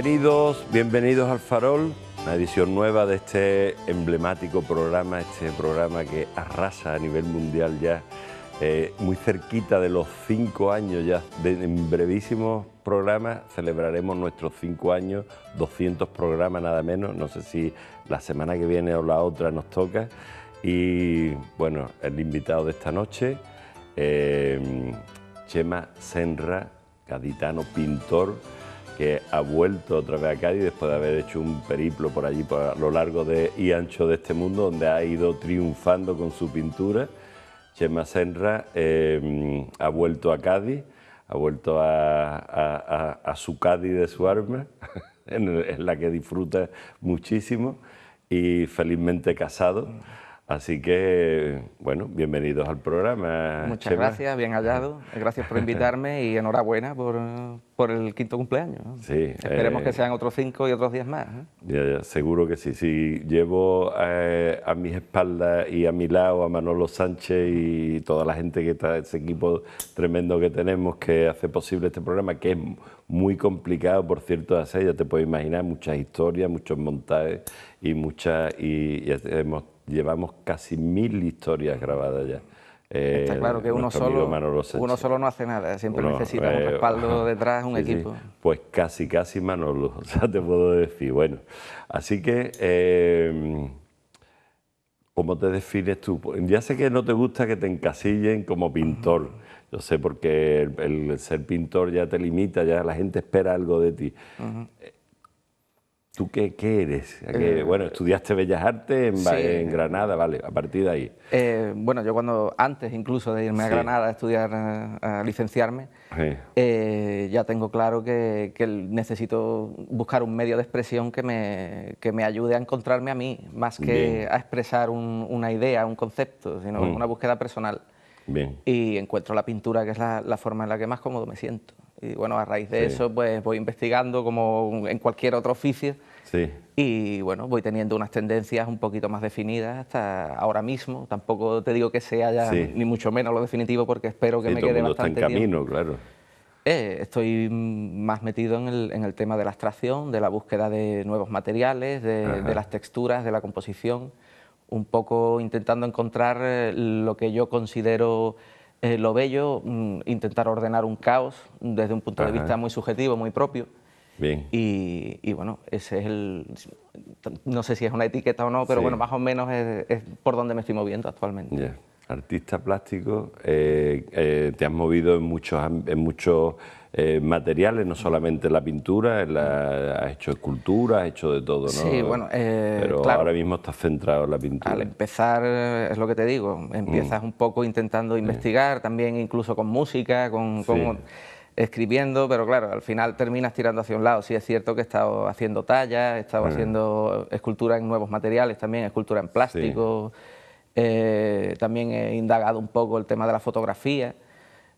Bienvenidos, bienvenidos al Farol, una edición nueva de este emblemático programa, este programa que arrasa a nivel mundial ya, eh, muy cerquita de los cinco años ya, de- en brevísimos programas celebraremos nuestros cinco años, 200 programas nada menos, no sé si la semana que viene o la otra nos toca, y bueno, el invitado de esta noche, eh, Chema Senra, gaditano pintor, que ha vuelto otra vez a Cádiz después de haber hecho un periplo por allí, por lo largo de, y ancho de este mundo, donde ha ido triunfando con su pintura. Chema Senra eh, ha vuelto a Cádiz, ha vuelto a, su Cádiz de su arma, en la que disfruta muchísimo y felizmente casado. Así que, bueno, bienvenidos al programa. Muchas Chema. gracias, bien hallado. Gracias por invitarme y enhorabuena por, por el quinto cumpleaños. Sí, Esperemos eh, que sean otros cinco y otros diez más. ¿eh? Ya, ya, seguro que sí. Sí, llevo eh, a mis espaldas y a mi lado a Manolo Sánchez y toda la gente que está, ese equipo tremendo que tenemos que hace posible este programa, que es muy complicado, por cierto, de hacer. Ya te puedes imaginar muchas historias, muchos montajes y muchas. Y, y hemos, llevamos casi mil historias grabadas ya. Eh, Está claro que uno solo, uno solo no hace nada, siempre Uno, necesita un eh, respaldo detrás, un sí, sí. equipo. Pues casi, casi Manolo, o sea, te puedo decir. Bueno, así que, eh, ¿cómo te defines tú? Ya sé que no te gusta que te encasillen como pintor. Yo sé porque el, el ser pintor ya te limita, ya la gente espera algo de ti. ¿Tú qué, qué eres? ¿A qué- bueno, estudiaste Bellas Artes en, Eh, sí. en Granada, vale, a partir de ahí. Eh, bueno, yo cuando, antes incluso de irme a Sí. Granada a estudiar, eh, a licenciarme, Sí. eh, ya tengo claro que, que necesito buscar un medio de expresión que me, que me ayude a encontrarme a mí, más que Bien. a expresar un- una idea, un concepto, sino Mm. una búsqueda personal. Bien. Y encuentro la pintura, que es la, la forma en la que más cómodo me siento. Y bueno, a raíz de Sí. eso, pues voy investigando como en cualquier otro oficio. Sí. Y bueno, voy teniendo unas tendencias un poquito más definidas hasta ahora mismo. Tampoco te digo que sea ya Sí. ni mucho menos lo definitivo porque espero que Sí, me todo quede mundo está en bastante tiempo. camino, claro. Eh, estoy más metido en el, en el tema de la abstracción, de la búsqueda de nuevos materiales, de, de las texturas, de la composición, un poco intentando encontrar eh, lo que yo considero eh, lo bello, mm, intentar ordenar un caos desde un punto de vista muy subjetivo, muy propio. Bien. Y, y bueno, ese es el. No sé si es una etiqueta o no, pero Sí. bueno, más o menos es, es por donde me estoy moviendo actualmente. Ya. Artista plástico, eh, eh, te has movido en muchos, en muchos eh, materiales, no solamente la pintura, en la- has hecho escultura, has hecho de todo, ¿no? Sí, bueno, eh, Pero claro. ahora mismo estás centrado en la pintura. Al empezar, es lo que te digo, Mm. empiezas un poco intentando investigar, también incluso con música, con, con- Sí. escribiendo, pero claro, al final terminas tirando hacia un lado. Sí es cierto que he estado haciendo tallas, he estado Mm. haciendo escultura en nuevos materiales también, escultura en plástico, eh, también he indagado un poco el tema de la fotografía.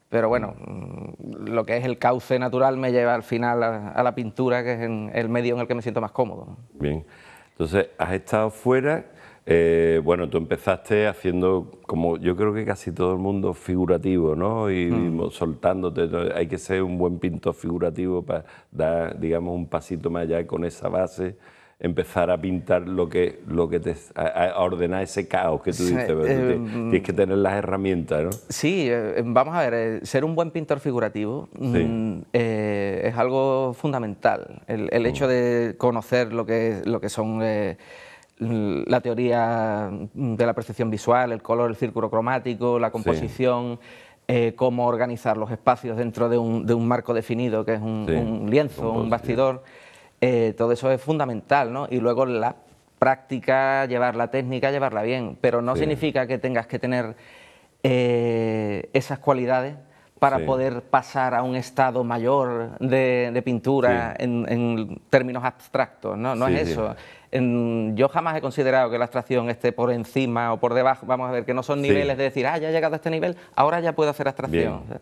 Pero bueno, mm, lo que es el cauce natural me lleva al final a, a la pintura, que es en- el medio en el que me siento más cómodo. Bien. Entonces, has estado fuera. eh, bueno, tú empezaste haciendo, como yo creo que casi todo el mundo, figurativo, ¿no? Y, Hmm. y soltándote. Hay que ser un buen pintor figurativo para dar, digamos, un pasito más allá con esa base empezar a pintar lo que, lo que te. a, a ordenar ese caos que tú dices. pero tú te- tienes que tener las herramientas, ¿no? Sí, eh, vamos a ver, eh, ser un buen pintor figurativo mm, eh, es algo fundamental. El, el hecho de conocer lo que, lo que son la teoría de la percepción visual, el color, el círculo cromático, la composición, eh, cómo organizar los espacios dentro de un, de un marco definido, que es un, Sí, un lienzo, composición. un bastidor, eh, todo eso es fundamental, ¿no? Y luego la práctica, llevar la técnica, llevarla bien, pero no Sí. significa que tengas que tener eh, esas cualidades para Sí. poder pasar a un estado mayor de, de pintura Sí. en, en términos abstractos, ¿no? No Sí, es eso. En- yo jamás he considerado que la abstracción esté por encima o por debajo, vamos a ver, que no son niveles de decir, ah, ya he llegado a este nivel, ahora ya puedo hacer abstracción. Bien.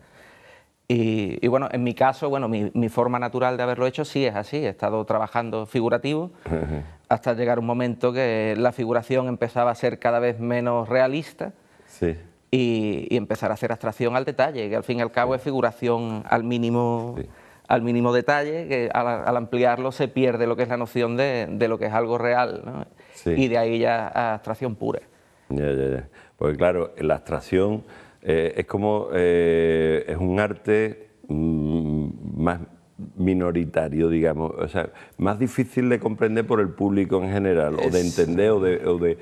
Y, y bueno, en mi caso, bueno, mi, mi forma natural de haberlo hecho sí es así. He estado trabajando figurativo hasta llegar un momento que la figuración empezaba a ser cada vez menos realista Sí. y, y empezar a hacer abstracción al detalle, que al fin y al cabo es figuración al mínimo, Sí. al mínimo detalle, que al, ampliarlo se pierde lo que es la noción de, lo que es algo real, ¿no? y de ahí ya a abstracción pura. Ya, ya, ya. Porque claro, la abstracción eh, es como, eh, es un arte mm, más minoritario, digamos, o sea, más difícil de comprender por el público en general, o de entender, o de, o de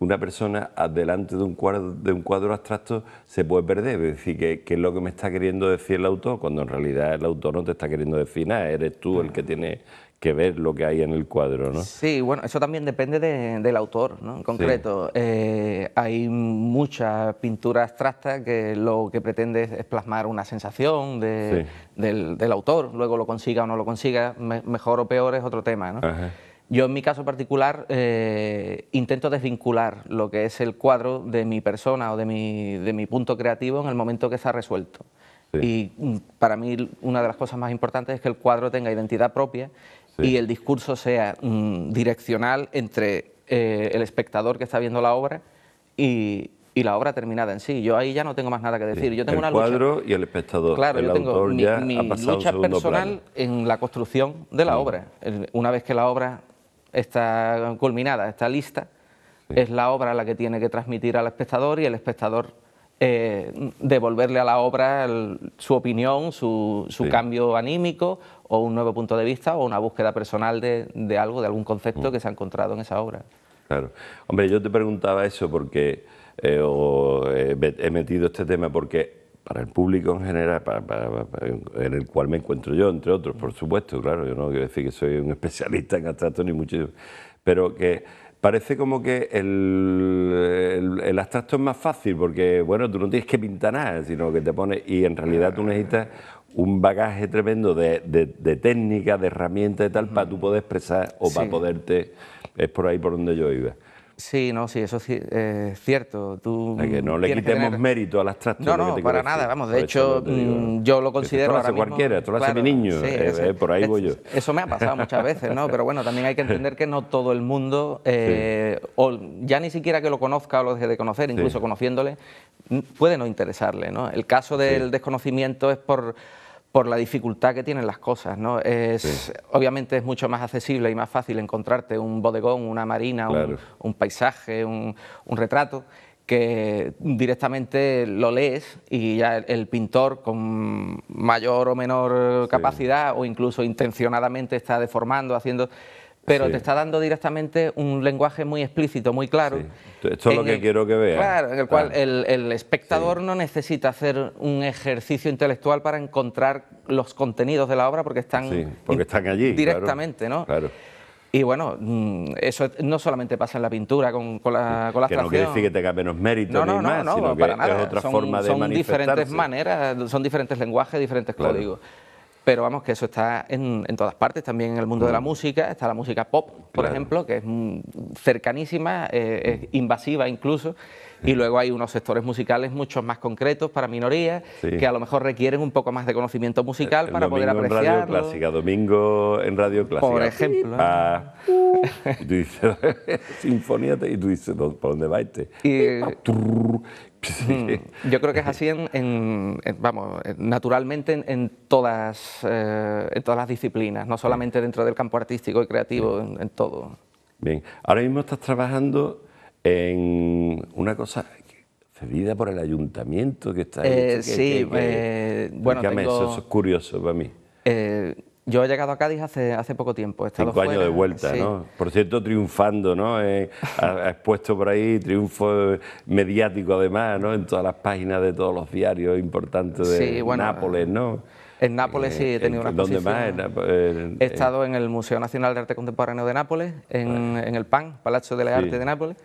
una persona delante de un, cuadro, de un cuadro abstracto se puede perder, es decir, ¿qué, es lo que me está queriendo decir el autor? Cuando en realidad el autor no te está queriendo decir nada, eres tú el que tiene que ver lo que hay en el cuadro, ¿no? Sí, bueno, eso también depende del autor, ¿no? En concreto, eh, hay mucha pintura abstracta que lo que pretende es plasmar una sensación del, autor, luego lo consiga o no lo consiga, mejor o peor es otro tema, ¿no? Yo en mi caso particular eh, intento desvincular lo que es el cuadro de mi persona o de mi, de mi punto creativo en el momento que se ha resuelto. Y mm, para mí una de las cosas más importantes es que el cuadro tenga identidad propia y el discurso sea mm, direccional entre eh, el espectador que está viendo la obra y, y, la obra terminada en sí. Yo ahí ya no tengo más nada que decir. Yo tengo el una cuadro y el espectador. Claro, el yo tengo mi, mi lucha personal en la construcción de la mm. obra. Una vez que la obra está culminada, está lista, es la obra la que tiene que transmitir al espectador y el espectador eh, devolverle a la obra su opinión, su, cambio anímico o un nuevo punto de vista o una búsqueda personal de, algo, de algún concepto mm. que se ha encontrado en esa obra. Claro. Hombre, yo te preguntaba eso porque eh, eh, he metido este tema porque para el público en general, en el cual me encuentro yo, entre otros, por supuesto, claro, yo no quiero decir que soy un especialista en abstracto ni mucho, pero que parece como que el, el, abstracto es más fácil porque, bueno, tú no tienes que pintar nada, sino que te pones, y en realidad tú necesitas un bagaje tremendo de, de, técnica, de herramientas y tal, para tú poder expresar o para poderte, es por ahí por donde yo iba. Sí, no, sí, eso es cierto. Tú que no le quitemos mérito al abstracto. No, no, para nada, vamos. De hecho, mm, yo lo considero. Esto lo hace cualquiera, esto lo hace mi niño, eh, eh, por ahí voy yo. Eso me ha pasado muchas veces, ¿no? Pero bueno, también hay que entender que no todo el mundo, eh, o ya ni siquiera que lo conozca o lo deje de conocer, incluso conociéndole, puede no interesarle, ¿no? El caso del desconocimiento es por por la dificultad que tienen las cosas. ¿no? Es, Obviamente es mucho más accesible y más fácil encontrarte un bodegón, una marina, un, paisaje, un, retrato, que directamente lo lees y ya el, pintor con mayor o menor capacidad o incluso intencionadamente está deformando, haciendo pero te está dando directamente un lenguaje muy explícito, muy claro. Esto es lo que quiero que veas. Claro, en el cual el, espectador no necesita hacer un ejercicio intelectual para encontrar los contenidos de la obra porque están, porque están allí. Directamente, ¿no? Claro. Y bueno, mm, eso no solamente pasa en la pintura con, la, con la Que no quiere decir que tenga menos mérito no, no, ni más, no, sino que es otra forma de Son diferentes maneras, son diferentes lenguajes, diferentes códigos pero vamos que eso está en, todas partes, también en el mundo de la mm. música, está la música pop, por ejemplo, que es cercanísima, eh, es invasiva incluso, y luego hay unos sectores musicales mucho más concretos para minorías, que a lo mejor requieren un poco más de conocimiento musical para poder apreciarlo. en Radio Clásica, domingo en Radio Clásica. Por ejemplo. y tú dices, sinfonía, y tú dices, ¿por dónde va este? Mm, yo creo que es así en, vamos, naturalmente en, todas, eh, en todas las disciplinas, no solamente dentro del campo artístico y creativo, en, todo. Bien, ahora mismo estás trabajando en una cosa cedida por el ayuntamiento que está ahí. Eh, sí, eh, bueno, tengo, eso, es curioso para mí. Yo he llegado a Cádiz hace, hace poco tiempo. He estado Cinco años de vuelta, ¿no? Por cierto, triunfando, ¿no? Eh, ha, expuesto por ahí triunfo mediático, además, ¿no? En todas las páginas de todos los diarios importantes de Nápoles, ¿no? En Nápoles sí he tenido una exposición. ¿Dónde más? he estado en el Museo Nacional de Arte Contemporáneo de Nápoles, en, en el PAN, Palacio de la Arte de Nápoles.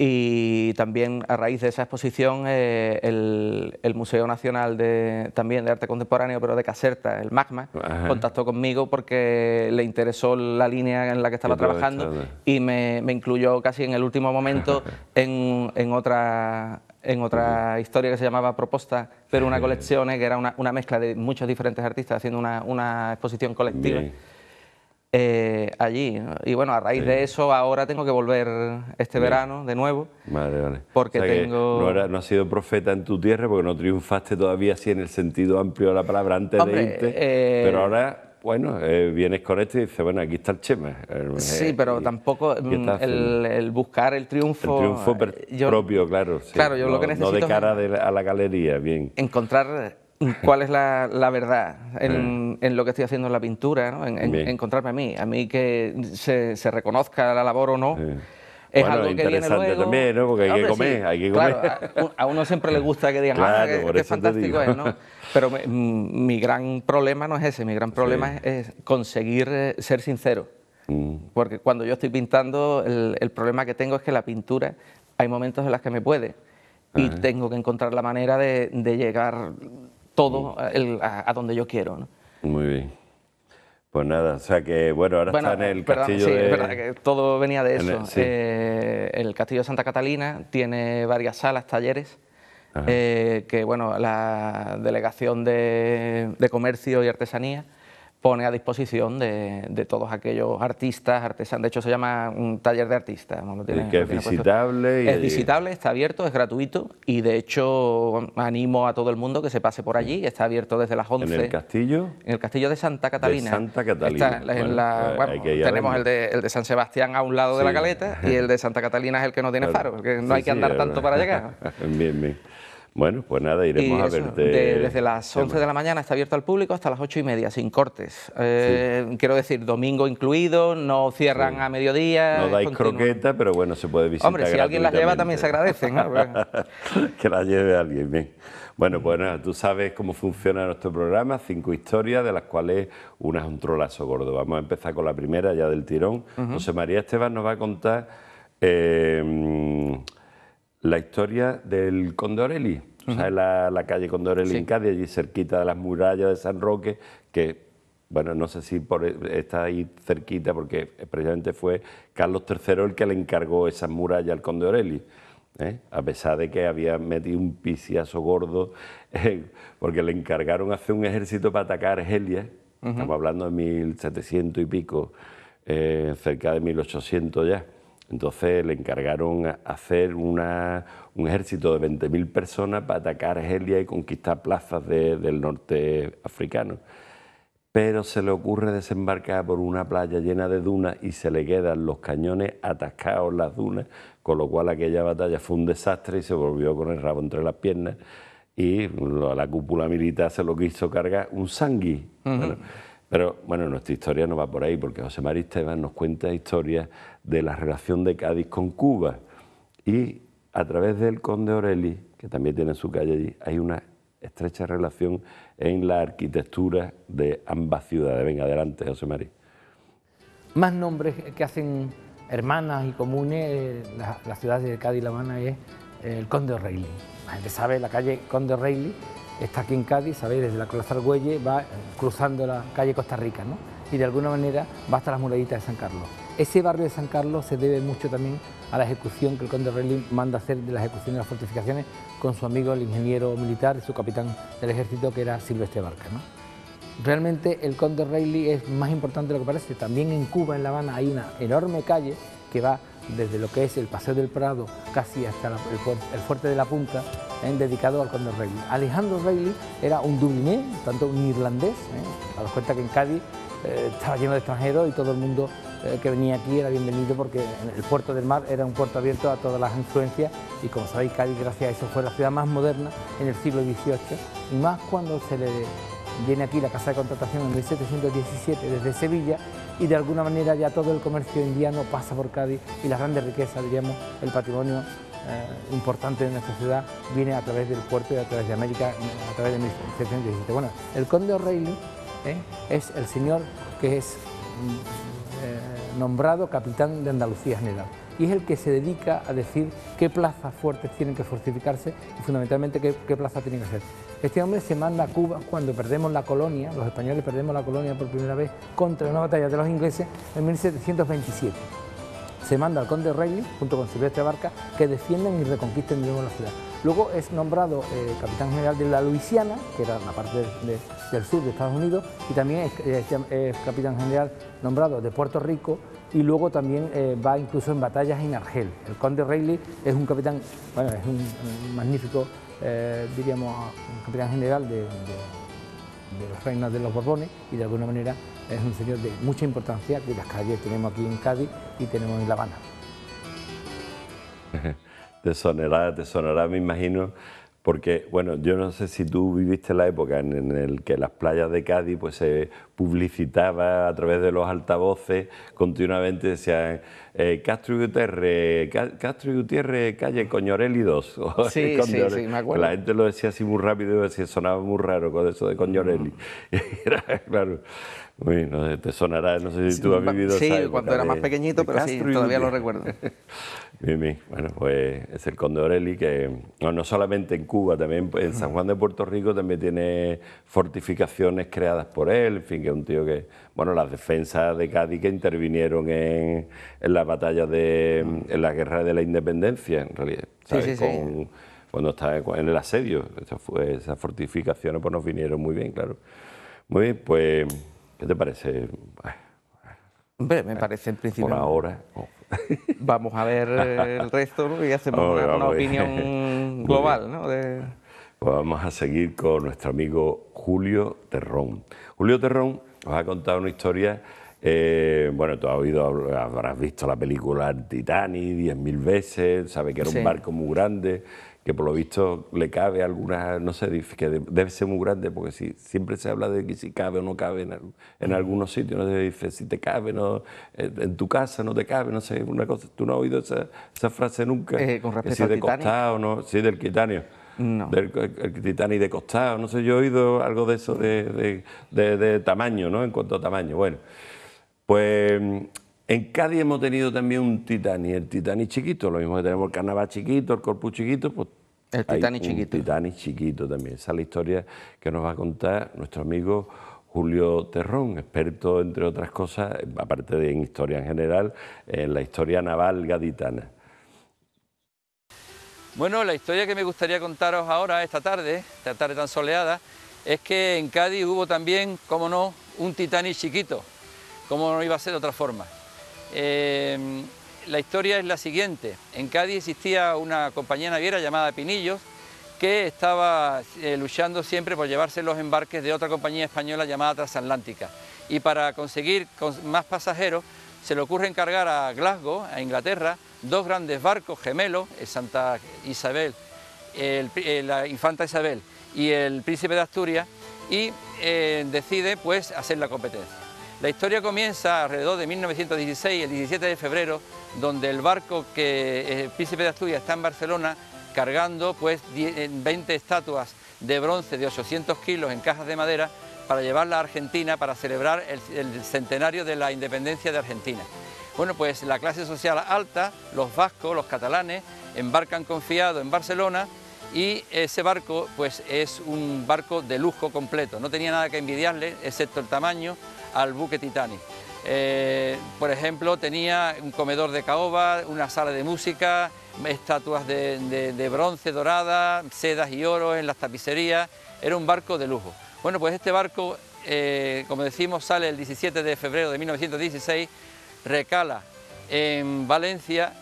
Y también a raíz de esa exposición, eh, el, Museo Nacional de, también de Arte Contemporáneo, pero de Caserta, el MAGMA, contactó conmigo porque le interesó la línea en la que estaba trabajando y me, incluyó casi en el último momento en, en otra, en otra historia que se llamaba Proposta, pero una colección, que era una, una, mezcla de muchos diferentes artistas haciendo una, una exposición colectiva. Eh, allí. Y bueno, a raíz de eso ahora tengo que volver este verano de nuevo. Vale, vale. Porque tengo... No, era, no, has sido profeta en tu tierra porque no triunfaste todavía así en el sentido amplio de la palabra antes de irte. Eh, pero ahora, bueno, eh, vienes con esto y dices, bueno, aquí está el Chema. Sí, pero tampoco mm, el, buscar el triunfo... El triunfo propio, claro. Claro, yo lo que necesito... No de cara a la galería, bien. Encontrar cuál es la, verdad en, lo que estoy haciendo en la pintura, ¿no? en, encontrarme a mí, a mí que se, reconozca la labor o no. Es algo que viene luego. también, ¿no? Porque hay que comer, hay que comer. a, uno siempre le gusta que digan, ah, qué, fantástico es, ¿no? Pero mi, gran problema no es ese, mi gran problema es, conseguir eh, ser sincero. Mm. Porque cuando yo estoy pintando, el, problema que tengo es que la pintura, hay momentos en los que me puede y tengo que encontrar la manera de, de llegar todo mm. a, donde yo quiero. ¿no? Muy bien. Pues nada, o sea que bueno, ahora está en el castillo sí, de... es verdad que todo venía de eso. Eh, el, castillo de Santa Catalina tiene varias salas, talleres, eh, que bueno, la delegación de, de comercio y artesanía pone a disposición de, todos aquellos artistas, artesanos. De hecho, se llama un taller de artistas. ¿no? que es visitable. Es visitable, está abierto, es gratuito y de hecho animo a todo el mundo que se pase por allí. Está abierto desde las 11. ¿En el castillo? En el castillo de Santa Catalina. De Santa Catalina. Pues tenemos el de, el de, San Sebastián a un lado de la caleta y el de Santa Catalina es el que no tiene faro, porque no hay que andar tanto para llegar. bien, bien. Bueno, pues nada, iremos a verte. desde las 11 de la mañana está abierto al público hasta las 8 y media, sin cortes. Eh, quiero decir, domingo incluido, no cierran a mediodía. No dais croqueta, pero bueno, se puede visitar. Hombre, si alguien las lleva también se agradecen. que las lleve alguien, bien. Bueno, pues nada, tú sabes cómo funciona nuestro programa, cinco historias, de las cuales una es un trolazo gordo. Vamos a empezar con la primera, ya del tirón. José María Esteban nos va a contar. Eh, la historia del Conde ¿sabes? La, calle Conde en Cádiz, allí cerquita de las murallas de San Roque, que, bueno, no sé si por, está ahí cerquita, porque precisamente fue Carlos III el que le encargó esas murallas al Conde ¿eh? a pesar de que había metido un pisiazo gordo, eh, porque le encargaron hacer un ejército para atacar Argelia, estamos hablando de 1700 y pico, eh, cerca de 1800 ya. Entonces le encargaron hacer un ejército de 20.000 personas para atacar Argelia y conquistar plazas del norte africano. Pero se le ocurre desembarcar por una playa llena de dunas y se le quedan los cañones atascados en las dunas, con lo cual aquella batalla fue un desastre y se volvió con el rabo entre las piernas y la cúpula militar se lo quiso cargar un sangui. Pero bueno, nuestra historia no va por ahí, porque José María Esteban nos cuenta historias de la relación de Cádiz con Cuba. Y a través del Conde Oreli, que también tiene su calle allí, hay una estrecha relación en la arquitectura de ambas ciudades. Venga, adelante, José María. Más nombres que hacen hermanas y comunes eh, la, ciudad de Cádiz y La Habana es el Conde O'Reilly. La gente sabe la calle Conde O'Reilly está aquí en Cádiz, sabéis, desde la Plaza Argüelle va cruzando la calle Costa Rica, ¿no? Y de alguna manera va hasta las murallitas de San Carlos. Ese barrio de San Carlos se debe mucho también a la ejecución que el conde Reilly manda hacer de la ejecución de las fortificaciones con su amigo el ingeniero militar y su capitán del ejército que era Silvestre Barca. ¿no? Realmente el conde Reilly es más importante de lo que parece. También en Cuba, en La Habana, hay una enorme calle que va desde lo que es el Paseo del Prado casi hasta el, Fuerte de la Punta, ¿eh? dedicado al conde Reilly. Alejandro Reilly era un dublinés, tanto un irlandés, ¿eh? a los cuenta que en Cádiz eh, estaba lleno de extranjeros y todo el mundo que venía aquí era bienvenido porque el puerto del mar era un puerto abierto a todas las influencias y como sabéis Cádiz gracias a eso fue la ciudad más moderna en el siglo XVIII y más cuando se le viene aquí la casa de contratación en 1717 desde Sevilla y de alguna manera ya todo el comercio indiano pasa por Cádiz y la grandes riquezas, diríamos, el patrimonio eh, importante de nuestra ciudad viene a través del puerto y a través de América, a través de 1717. Bueno, el conde O'Reilly eh, es el señor que es mm, eh, nombrado capitán de Andalucía General y es el que se dedica a decir qué plazas fuertes tienen que fortificarse y fundamentalmente qué, qué plazas tienen que hacer. Este hombre se manda a Cuba cuando perdemos la colonia, los españoles perdemos la colonia por primera vez contra una batalla de los ingleses en 1727. Se manda al conde Reilly junto con Silvestre Barca que defienden y reconquisten de nuevo la ciudad. Luego es nombrado eh, capitán general de la Luisiana, que era la parte del sur de Estados Unidos, y también es, capitán general nombrado de Puerto Rico y luego también eh, va incluso en batallas en Argel. El conde Reilly es un capitán, bueno, es un, magnífico, eh, diríamos, capitán general de, los reinos de los Borbones y de alguna manera es un señor de mucha importancia que las calles tenemos aquí en Cádiz y tenemos en La Habana. te sonará, te sonará, me imagino, porque, bueno, yo no sé si tú viviste la época en, la que las playas de Cádiz pues se publicitaba a través de los altavoces, continuamente decían eh, Castro y Gutiérrez, Castro y Gutiérrez, calle Coñorelli 2. Sí, sí, sí, me acuerdo. La gente lo decía así muy rápido y sonaba muy raro con eso de Coñorelli. Era, claro, no, te sonará, no sé si tú has vivido Sí, cuando era más pequeñito, pero sí, todavía lo recuerdo. Bueno, pues es el Conde Oreli que no, solamente en Cuba, también en San Juan de Puerto Rico también tiene fortificaciones creadas por él, en fin, que es un tío que, bueno, las defensas de Cádiz que intervinieron en, en la batalla de, en la guerra de la independencia, en realidad, ¿sabes? Cuando estaba en el asedio, esas fortificaciones pues nos vinieron muy bien, claro. Muy bien, pues, ¿qué te parece? Hombre, me parece en principio... Por ahora... Vamos a ver el resto y hacemos una, opinión global. ¿no? Pues vamos a seguir con nuestro amigo Julio Terrón. Julio Terrón nos ha contado una historia eh, bueno, tú has oído, habrás visto la película Titanic diez mil veces, sabe que era un barco muy grande, que por lo visto le cabe alguna, no sé, que debe ser muy grande, porque si, siempre se habla de que si cabe o no cabe en, en algunos sitios, no se dice si te cabe, no, en, tu casa no te cabe, no sé, una cosa, tú no has oído esa, esa frase nunca, eh, con respecto si de costado, no, sí, del Titanio. No. Del el Titanic de costado, no sé, yo he oído algo de eso de, de, de, tamaño, ¿no? En cuanto a tamaño. Bueno, pues en Cádiz hemos tenido también un Titanic, el Titanic chiquito, lo mismo que tenemos el carnaval chiquito, el corpus chiquito, pues el Titanic chiquito. Titanic chiquito también. Esa es la historia que nos va a contar nuestro amigo Julio Terrón, experto, entre otras cosas, aparte de en historia en general, en la historia naval gaditana. Bueno, la historia que me gustaría contaros ahora, esta tarde, esta tarde tan soleada, es que en Cádiz hubo también, como no, un Titanic chiquito, como no iba a ser de otra forma. Eh, la historia es la siguiente. En Cádiz existía una compañía naviera llamada Pinillos que estaba eh, luchando siempre por llevarse los embarques de otra compañía española llamada Transatlántica. Y para conseguir más pasajeros se le ocurre encargar a Glasgow, a Inglaterra, dos grandes barcos gemelos, el Santa Isabel, eh, la Infanta Isabel y el Príncipe de Asturias, y eh, decide pues hacer la competencia. La historia comienza alrededor de 1916, el 17 de febrero, donde el barco que el eh, Príncipe de Asturias está en Barcelona cargando pues 20 estatuas de bronce de 800 kilos en cajas de madera para llevarla a Argentina para celebrar el, centenario de la independencia de Argentina. Bueno, pues la clase social alta, los vascos, los catalanes, embarcan confiados en Barcelona y ese barco pues es un barco de lujo completo, no tenía nada que envidiarle excepto el tamaño al buque Titanic. Eh, por ejemplo, tenía un comedor de caoba, una sala de música, estatuas de, bronce dorada, sedas y oro en las tapicerías, era un barco de lujo. Bueno, pues este barco, eh, como decimos, sale el 17 de febrero de 1916, recala en Valencia,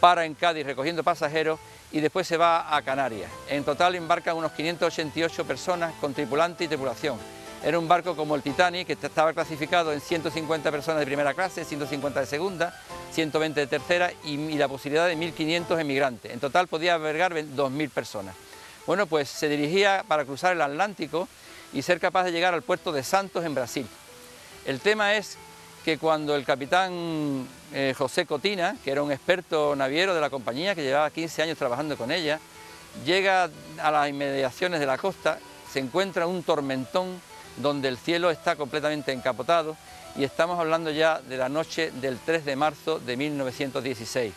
para en Cádiz recogiendo pasajeros y después se va a Canarias. En total embarcan unos 588 personas con tripulante y tripulación. Era un barco como el Titanic, que estaba clasificado en 150 personas de primera clase, 150 de segunda, 120 de tercera y, la posibilidad de 1.500 emigrantes. En total podía albergar 2.000 personas. Bueno, pues se dirigía para cruzar el Atlántico y ser capaz de llegar al puerto de Santos en Brasil. El tema es que cuando el capitán eh, José Cotina, que era un experto naviero de la compañía, que llevaba 15 años trabajando con ella, llega a las inmediaciones de la costa, se encuentra un tormentón donde el cielo está completamente encapotado y estamos hablando ya de la noche del 3 de marzo de 1916.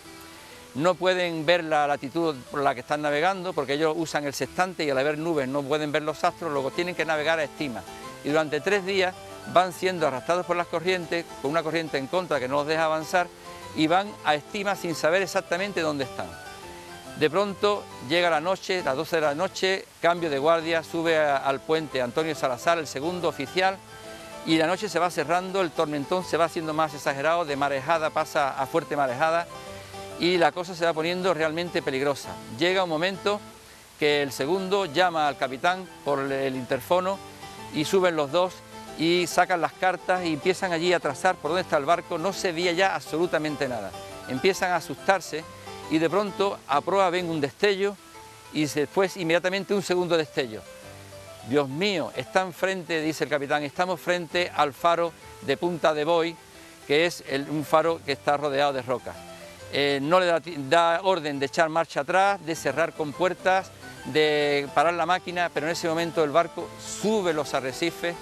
No pueden ver la latitud por la que están navegando porque ellos usan el sextante y al haber nubes no pueden ver los astros, luego tienen que navegar a estima. Y durante tres días van siendo arrastrados por las corrientes, con una corriente en contra que no los deja avanzar, y van a estima sin saber exactamente dónde están. De pronto llega la noche, las 12 de la noche, cambio de guardia, sube al puente Antonio Salazar, el segundo oficial, y la noche se va cerrando, el tormentón se va haciendo más exagerado, de marejada pasa a fuerte marejada y la cosa se va poniendo realmente peligrosa. Llega un momento que el segundo llama al capitán por el interfono y suben los dos y sacan las cartas y empiezan allí a trazar por dónde está el barco, no se veía ya absolutamente nada. Empiezan a asustarse y de pronto a proa ven un destello y después inmediatamente un segundo destello. Dios mío, está enfrente, dice el capitán, estamos frente al faro de Punta de Boy, que es un faro que está rodeado de rocas. Eh, no le da, orden de echar marcha atrás, de cerrar con puertas, de parar la máquina, pero en ese momento el barco sube los arrecifes,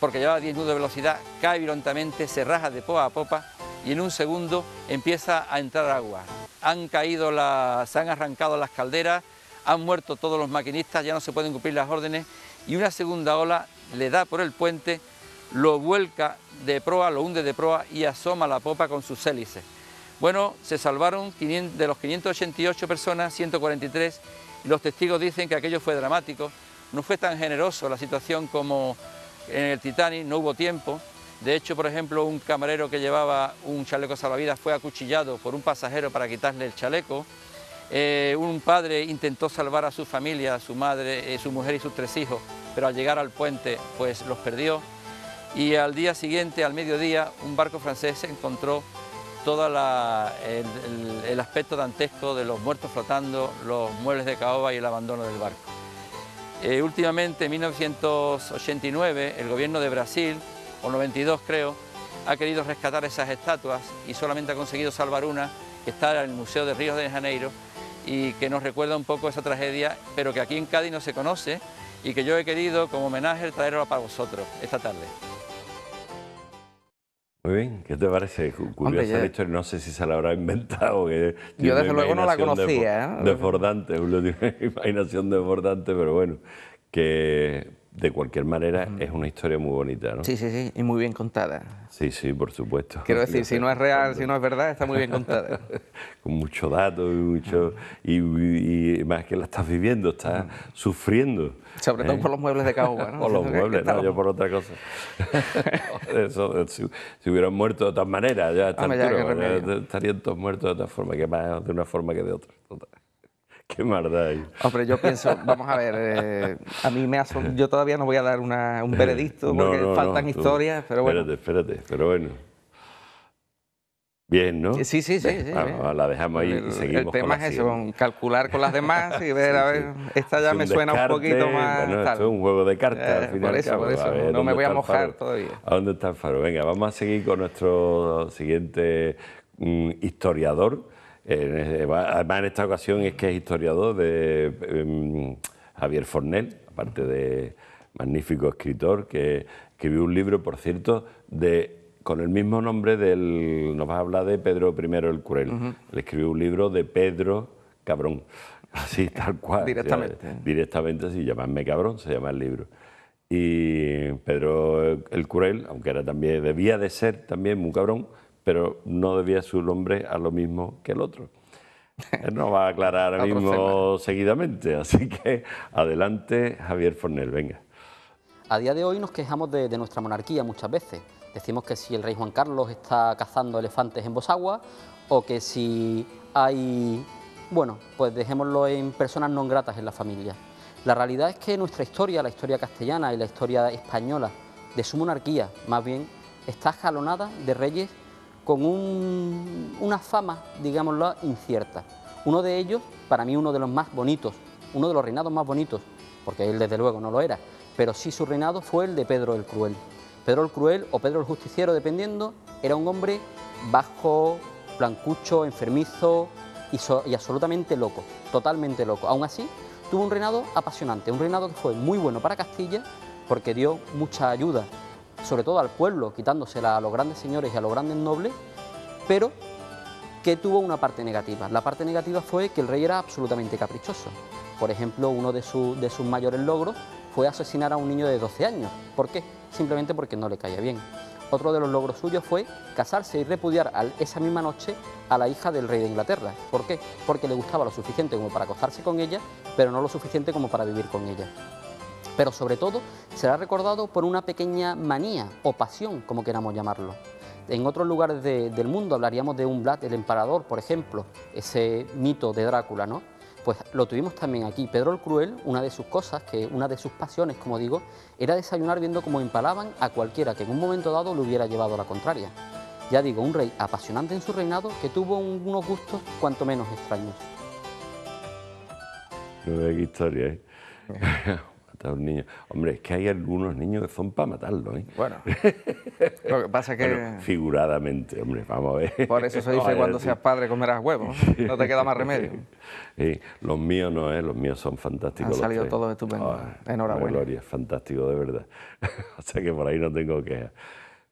porque llevaba 10 nudos de velocidad, cae violentamente, se raja de popa a popa y en un segundo empieza a entrar agua. Han caído, se han arrancado las calderas, han muerto todos los maquinistas, ya no se pueden cumplir las órdenes y una segunda ola le da por el puente, lo vuelca de proa, lo hunde de proa y asoma la popa con sus hélices. Bueno, se salvaron de los 588 personas, 143, y los testigos dicen que aquello fue dramático, no fue tan generoso la situación como en el Titanic, no hubo tiempo. De hecho, por ejemplo, un camarero que llevaba un chaleco salvavidas fue acuchillado por un pasajero para quitarle el chaleco. Eh, un padre intentó salvar a su familia, a su madre, eh, su mujer y sus tres hijos, pero al llegar al puente pues los perdió. Y al día siguiente, al mediodía, un barco francés encontró todo el, aspecto dantesco de los muertos flotando, los muebles de caoba y el abandono del barco. Eh, últimamente, en 1989, el gobierno de Brasil, o 92 creo, ha querido rescatar esas estatuas y solamente ha conseguido salvar una, que está en el Museo de Río de Janeiro, y que nos recuerda un poco esa tragedia, pero que aquí en Cádiz no se conoce y que yo he querido como homenaje traerla para vosotros esta tarde. Muy bien, ¿qué te parece? Curiosa la historia, no sé si se la habrá inventado. Que yo desde luego no la conocía. ¿eh? Desbordante, una imaginación desbordante, pero bueno, que de cualquier manera es una historia muy bonita, ¿no? Sí, sí, sí, y muy bien contada. Sí, sí, por supuesto. Quiero decir, si no es real, si no es verdad, está muy bien contada. Con mucho dato y mucho y, más que la estás viviendo, estás sufriendo. Sobre todo ¿eh? por los muebles de caoba, ¿no? Por los muebles, no, yo por otra cosa. Eso, si, hubieran muerto de otra manera, ya, estarían todos muertos de otra forma, que más de una forma que de otra. Qué maldad Hombre, yo pienso, vamos a ver, eh, a mí me asom... yo todavía no voy a dar una, un veredicto porque faltan historias, pero bueno. Espérate, espérate, pero bueno. Bien, ¿no? Sí, sí, sí. sí, la dejamos ahí y seguimos. El tema es eso, calcular con las demás y ver, a ver, esta ya me suena un poquito más. Bueno, esto es un juego de cartas al eh, final. Por eso, por eso, no me voy a mojar todavía. ¿A dónde está el faro? Venga, vamos a seguir con nuestro siguiente mm, historiador además, en esta ocasión es que es historiador de em, Javier Fornel, aparte de magnífico escritor, que escribió un libro, por cierto, de con el mismo nombre del. Nos va a hablar de Pedro I el Cruel. Le escribió un libro de Pedro Cabrón. Así, tal cual. directamente. directamente, así, llamarme cabrón, se llama el libro. Y Pedro el Cruel, aunque era también, debía de ser también muy cabrón, pero no debía su nombre a lo mismo que el otro. Él nos va a aclarar ahora mismo seguidamente, así que adelante Javier Fornel, venga. A día de hoy nos quejamos de, nuestra monarquía muchas veces. Decimos que si el rey Juan Carlos está cazando elefantes en Bosagua o que si hay, bueno, pues dejémoslo en personas no gratas en la familia. La realidad es que nuestra historia, la historia castellana y la historia española de su monarquía, más bien, está jalonada de reyes con una fama, digámoslo, incierta. Uno de ellos, para mí uno de los más bonitos, uno de los reinados más bonitos, porque él desde luego no lo era, pero sí su reinado fue el de Pedro el Cruel. Pedro el Cruel o Pedro el Justiciero, dependiendo, era un hombre bajo, blancucho, enfermizo y, y absolutamente loco, totalmente loco. Aún así, tuvo un reinado apasionante, un reinado que fue muy bueno para Castilla porque dio mucha ayuda sobre todo al pueblo, quitándosela a los grandes señores y a los grandes nobles, pero que tuvo una parte negativa. La parte negativa fue que el rey era absolutamente caprichoso. Por ejemplo, uno de, de sus mayores logros fue asesinar a un niño de 12 años. ¿Por qué? Simplemente porque no le caía bien. Otro de los logros suyos fue casarse y repudiar esa misma noche a la hija del rey de Inglaterra. ¿Por qué? Porque le gustaba lo suficiente como para acostarse con ella, pero no lo suficiente como para vivir con ella. Pero sobre todo será recordado por una pequeña manía o pasión, como queramos llamarlo. En otros lugares del mundo hablaríamos de un Vlad el emperador, por ejemplo, ese mito de Drácula, ¿no? Pues lo tuvimos también aquí. Pedro el Cruel, una de sus cosas, que una de sus pasiones, como digo, era desayunar viendo cómo empalaban a cualquiera que en un momento dado le hubiera llevado a la contraria. Ya digo, un rey apasionante en su reinado que tuvo unos gustos cuanto menos extraños. No historia, ¿eh? un niño. Hombre, es que hay algunos niños que son para matarlo, ¿eh? Bueno, lo que pasa es que... figuradamente, hombre, vamos a ver. Por eso se dice cuando seas padre comerás huevos, no te queda más remedio. Sí, los míos no, ¿eh? Los míos son fantásticos. Han salido todos estupendos, oh, enhorabuena. Gloria, fantástico, de verdad. o sea que por ahí no tengo que...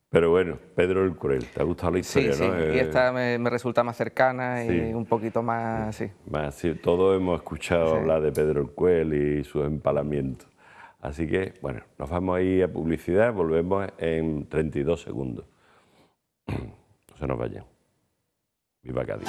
Pero bueno, Pedro el Cruel, ¿te ha gustado la historia, sí, no? Sí, y esta me, resulta más cercana y un poquito más, sí. Más, sí, todos hemos escuchado hablar de Pedro el Cruel y su empalamiento. Así que, bueno, nos vamos ahí a publicidad, volvemos en 32 segundos. No se nos vayan. Viva Cádiz.